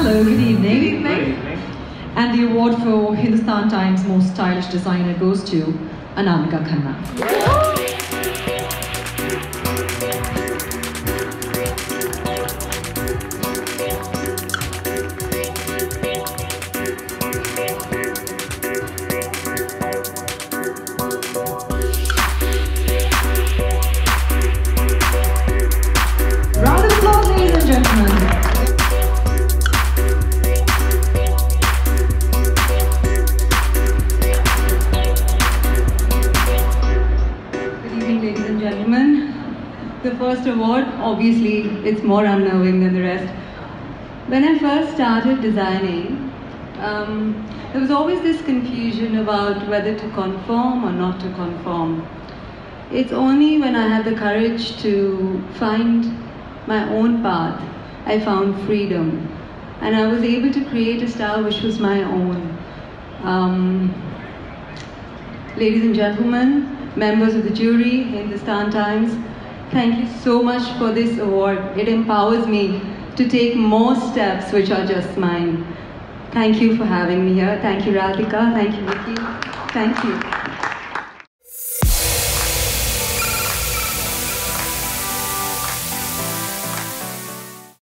Hello, good evening. Good evening. And the award for Hindustan Times Most Stylish Designer goes to Anamika Khanna. And gentlemen. The first award, obviously, it's more unnerving than the rest. When I first started designing, um, there was always this confusion about whether to conform or not to conform. It's only when I had the courage to find my own path, I found freedom. And I was able to create a style which was my own. Um, Ladies and gentlemen, members of the jury, Hindustan Times, thank you so much for this award. It empowers me to take more steps which are just mine. Thank you for having me here. Thank you, Radhika. Thank you, Vicky. Thank you.